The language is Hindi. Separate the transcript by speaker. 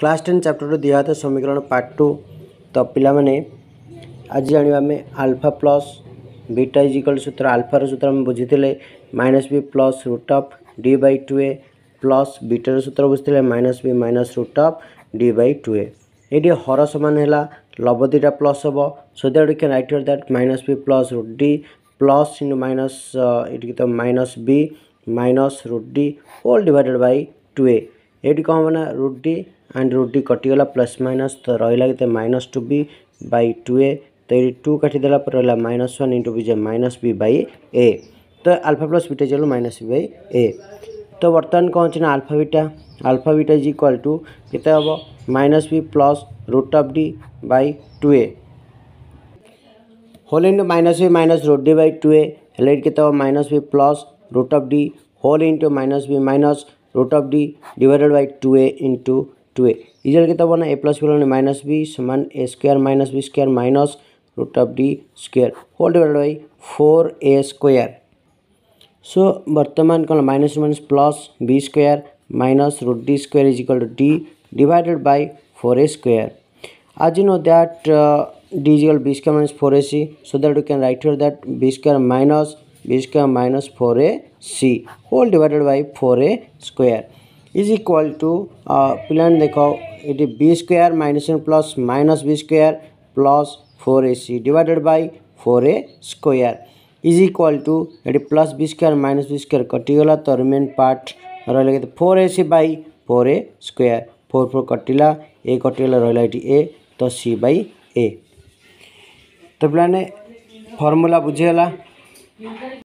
Speaker 1: क्लास टेन चैप्टर दिहात समीकरण पार्ट टू तो पाने आज जाना आम आल्फा प्लस बीटा इजिकल सूत्र आल्फार सूत्र बुझी minus B plus root of D by two A plus बीटार सूत्र बुझे minus B minus root of D by two A हर सामान है लव दुटा प्लस हम so can write that minus B plus root D plus in minus ये तो minus B minus root D whole divided by two A ये कौन हम ना एंड रुट कटिगला प्लस माइनस तो रहा के minus two B by two A तो ये टू काटिदेला रहा minus one into B minus B by A तो आल्फा प्लस बीटा चलो माइनस बी बै ए तो बर्तमान कौन अच्छे alpha beta alpha beta is equal to के हम minus B plus root of D by two A whole into minus B minus root D by two A हेल्ले के minus B plus root of D whole into minus b minus root of d divided by two a into two a. के ना a plus b minus b समान a square minus b square minus root of d square. Whole divided by four a square. So बर्तमान कौन minus minus plus b square minus root d square is equal to d divided by four a square. as you know that uh, d is equal b square minus 4ac so that we can write here that b square minus b square minus 4ac whole divided by 4a square. Is equal to पिलाने देख ये b square minus plus minus b square plus four a c divided by four a square is equal to ये plus b square minus b square कटिगला तो रिमेन पार्ट रहा four a c by four a square four four कटिला ए कटिगला रहा ए तो सी बै ए तो पे फर्मूला बुझीगला